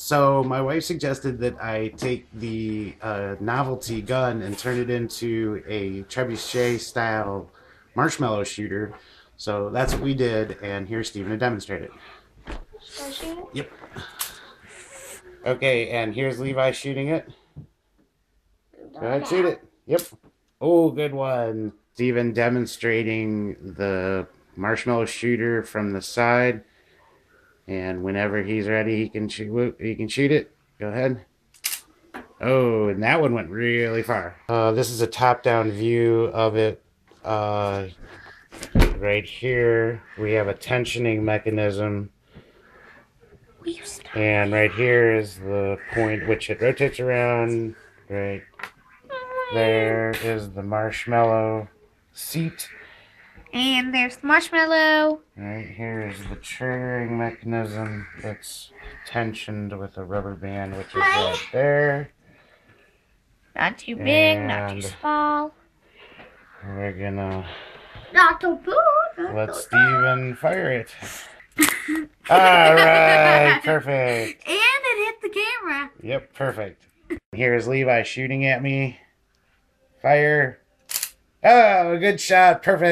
So my wife suggested that I take the uh, novelty gun and turn it into a trebuchet style marshmallow shooter. So that's what we did, and here's Steven to demonstrate it. Should I shoot it? Yep. Okay, and here's Levi shooting it. Go ahead, shoot it. Yep. Oh, good one. Steven demonstrating the marshmallow shooter from the side. And whenever he's ready, he can shoot. He can shoot it. Go ahead. Oh, and that one went really far. Uh, this is a top-down view of it. Uh, right here, we have a tensioning mechanism. And right here is the point which it rotates around. Right there is the marshmallow seat. And there's the marshmallow. Right here is the triggering mechanism that's tensioned with a rubber band, which is right there. Not too big, not too small. We're gonna Not too big. not let Steven fire it. Alright, perfect. And it hit the camera. Yep, perfect. Here's Levi shooting at me. Fire. Oh, good shot. Perfect.